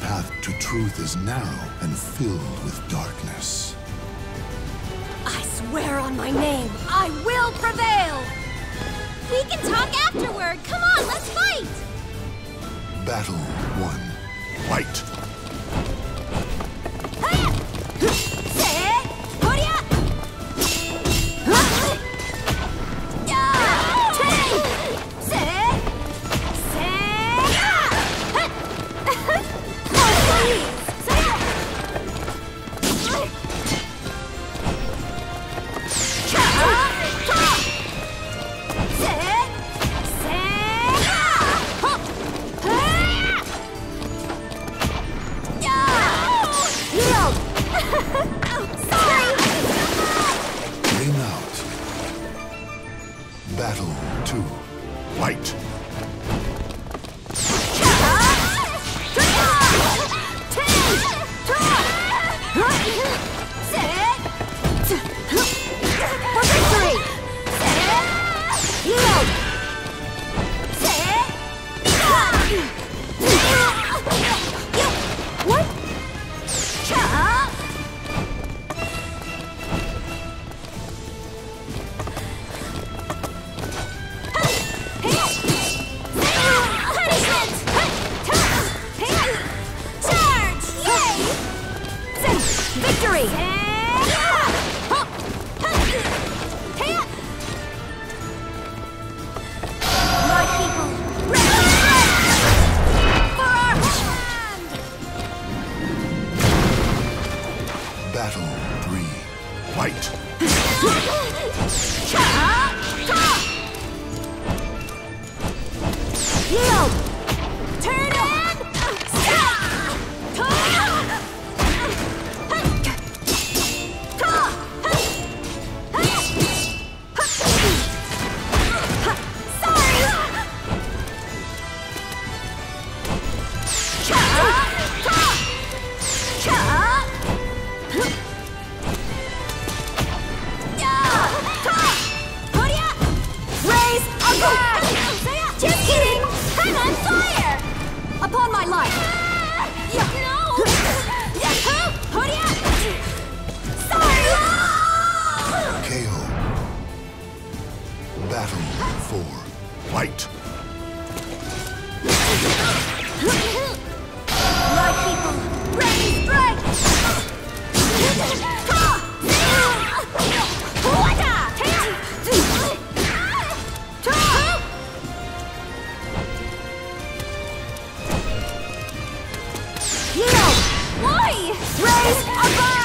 path to truth is narrow and filled with darkness. I swear on my name, I will prevail! We can talk afterward! Come on, let's fight! Battle 1. Fight! Battle 2. Fight! Victory! My people, ready for our land! Battle 3. Fight! Just kidding! I'm on fire! Upon my life! Sorry! KO. Battle 4. Fight! Raise a